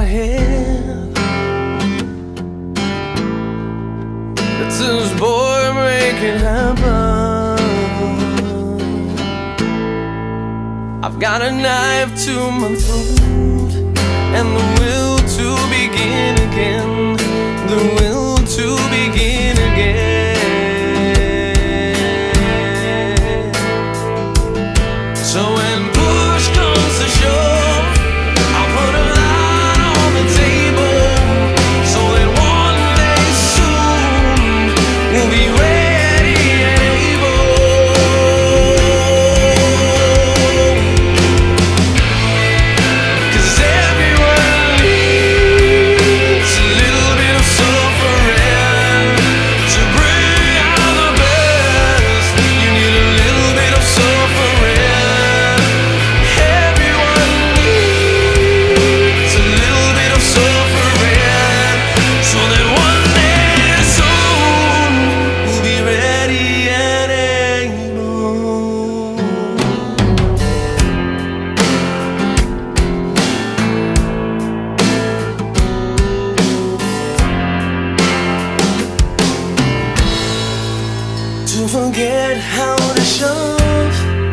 head That says, boy, make it happen. I've got a knife to my throat And the will to begin again. The will to begin to forget how to shove.